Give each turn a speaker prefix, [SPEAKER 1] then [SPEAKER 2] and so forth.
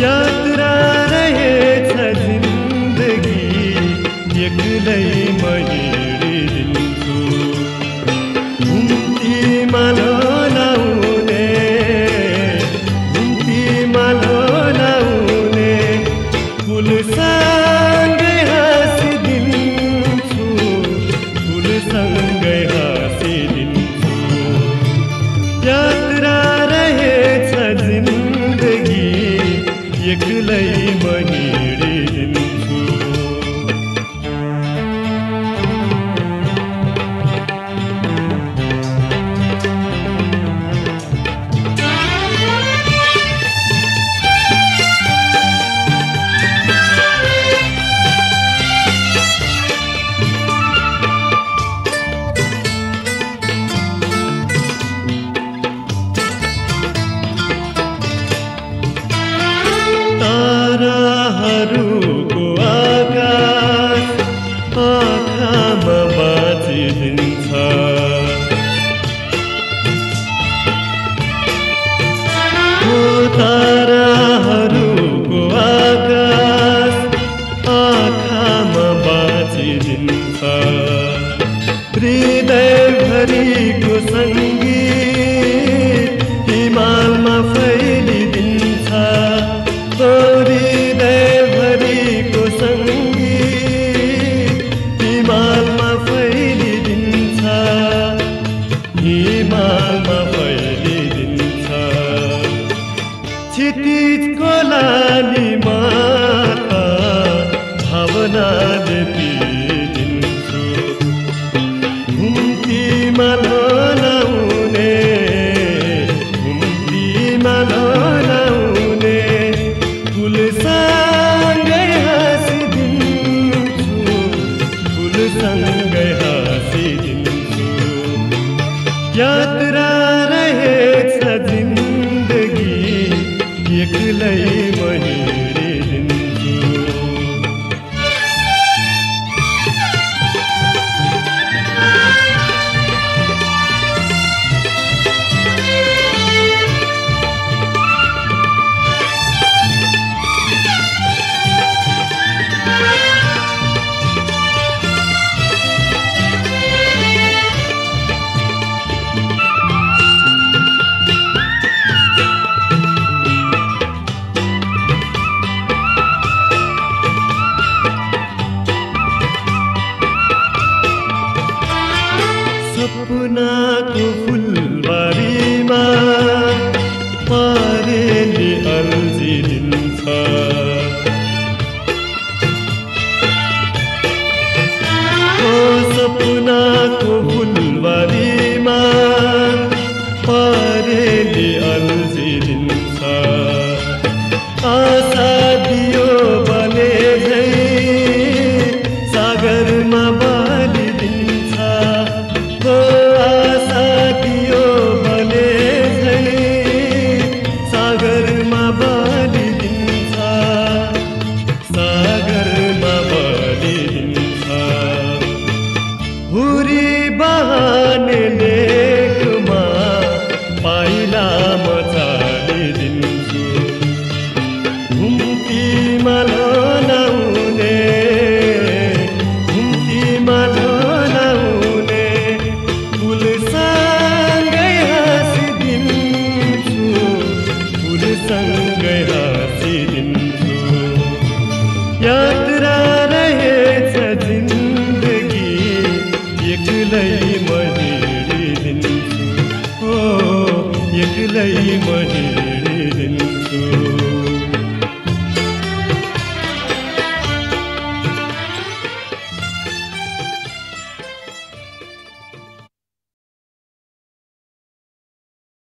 [SPEAKER 1] यात्रा एक्लै महिडिदिन्छु बाँचिदिन्छ हृदयभरिको सङ्गीत भावनाले पिदिन्छु घुम्तीमा लाउने घुम्तीमा लाउने फुलसँगै हाँसिदिन्छु फुलसँगै हाँसिदिन्छु यात्रा रहेछ जिन्दगी एक्लै महिडिदिन्छु फर्जिदिन्छ सपनाको हुन हुरी बहाने लेखमा एक्लै